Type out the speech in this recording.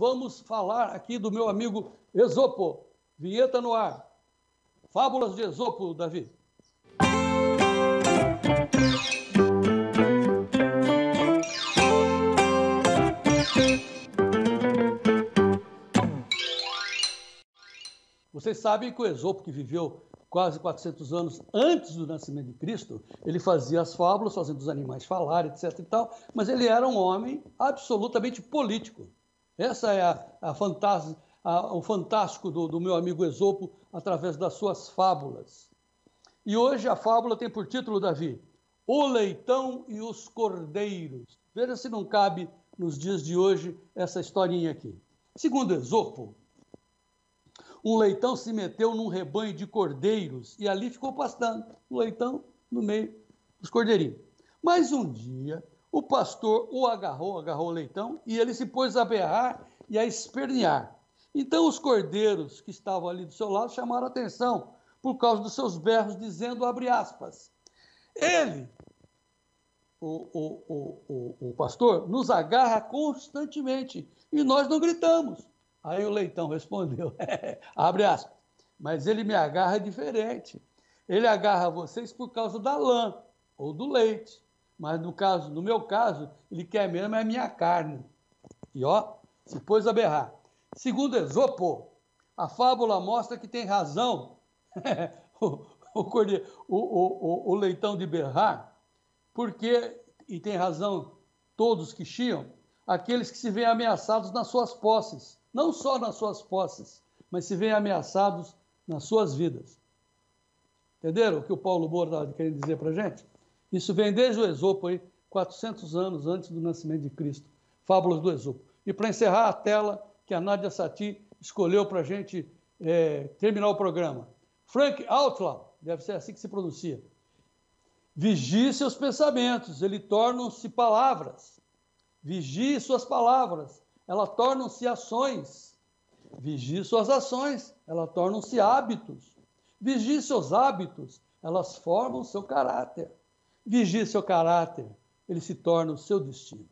vamos falar aqui do meu amigo Esopo. Vinheta no ar. Fábulas de Esopo, Davi. Vocês sabem que o Esopo, que viveu quase 400 anos antes do nascimento de Cristo, ele fazia as fábulas, fazendo os animais falar, etc. e tal, mas ele era um homem absolutamente político. Essa é a, a, o fantástico do, do meu amigo Esopo através das suas fábulas. E hoje a fábula tem por título, Davi, O Leitão e os Cordeiros. Veja se não cabe nos dias de hoje essa historinha aqui. Segundo Esopo, um leitão se meteu num rebanho de cordeiros e ali ficou pastando. O leitão no meio dos cordeirinhos. Mas um dia, o pastor o agarrou, agarrou o leitão, e ele se pôs a berrar e a espernear. Então os cordeiros que estavam ali do seu lado chamaram atenção por causa dos seus berros, dizendo, abre aspas, ele, o, o, o, o, pastor, nos agarra constantemente e nós não gritamos. Aí o leitão respondeu: abre aspas, mas ele me agarra diferente. Ele agarra vocês por causa da lã ou do leite. Mas no caso, no meu caso, ele quer mesmo é a minha carne. E ó, se pôs a berrar. Segundo Esopo, a fábula mostra que tem razão o, o, o, leitão de berrar, porque, e tem razão todos que chiam, aqueles que se veem ameaçados nas suas posses não só nas suas posses, mas se veem ameaçados nas suas vidas. Entenderam o que o Paulo Moura estava querendo dizer para a gente? Isso vem desde o Esopo, aí, 400 anos antes do nascimento de Cristo. Fábulas do Esopo. E para encerrar a tela que a Nádia Sati escolheu para a gente é, terminar o programa. Frank Outlaw, deve ser assim que se pronuncia. Vigie seus pensamentos, eles tornam-se palavras. Vigie suas palavras, elas tornam-se ações. Vigie suas ações, elas tornam-se hábitos. Vigie seus hábitos, elas formam seu caráter. Vigie seu caráter, ele se torna o seu destino.